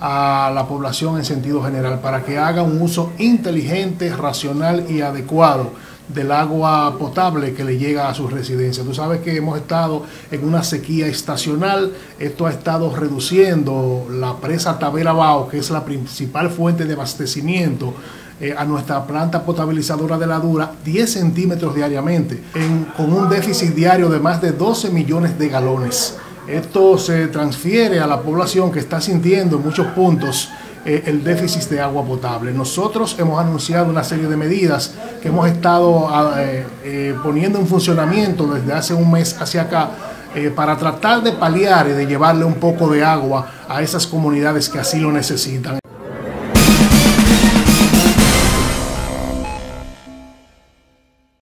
a la población en sentido general para que haga un uso inteligente, racional y adecuado del agua potable que le llega a sus residencias. Tú sabes que hemos estado en una sequía estacional, esto ha estado reduciendo la presa Tavera Bao, que es la principal fuente de abastecimiento eh, a nuestra planta potabilizadora de la Dura 10 centímetros diariamente, con un déficit diario de más de 12 millones de galones. Esto se transfiere a la población que está sintiendo en muchos puntos eh, el déficit de agua potable. Nosotros hemos anunciado una serie de medidas que hemos estado ah, eh, eh, poniendo en funcionamiento desde hace un mes hacia acá para tratar de paliar y de llevarle un poco de agua a esas comunidades que así lo necesitan.